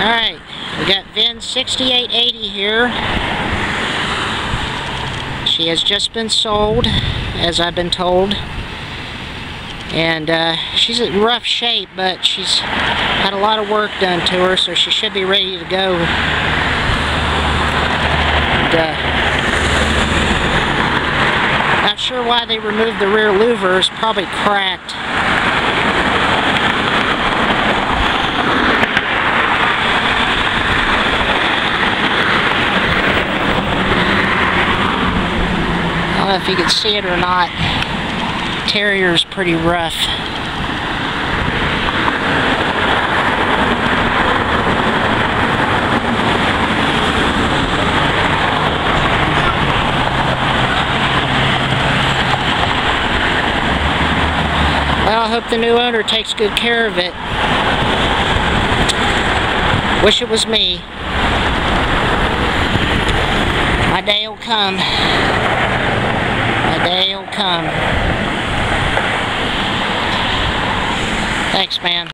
Alright, we got VIN 6880 here. She has just been sold, as I've been told. And uh, she's in rough shape, but she's had a lot of work done to her, so she should be ready to go. And, uh, not sure why they removed the rear louvers, probably cracked. Know if you can see it or not. Terrier's pretty rough. Well, I hope the new owner takes good care of it. Wish it was me. My day will come. Thanks, man.